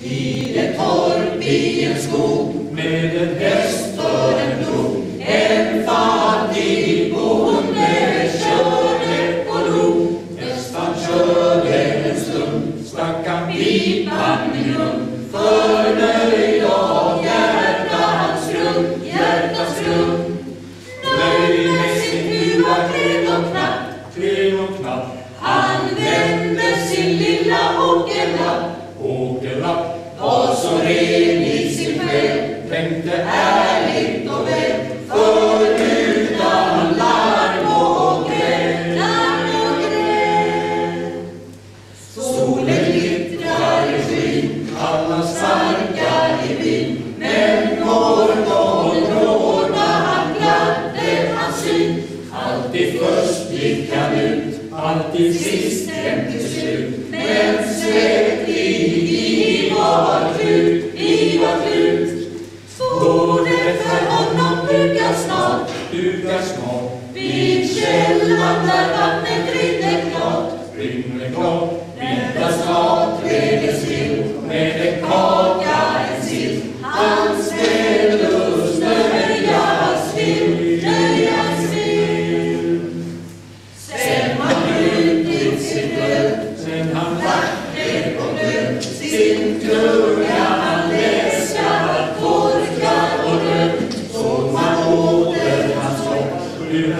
Vid ett torp i en skog med en häst för en plog en fattig bonde körde på log. Hästan körde en stund, stack han pipan i mun förnöjd av hjärtats grund, hjärtats grund. Nöjd med sin huva klen och knapp, klen och knapp han vände sin lilla hockeylapp Alltid först ut, alltid sist hem till slut. Men svettig dukas snart. Vid källan där vattnet rinner klart, rinner klart. Vita snart trädet still, med en kaka, en sill. Hans vällust nöjas vill, nöjas vill. Sen han brutit sin öl, sen han vattnet på nöd, sin tunga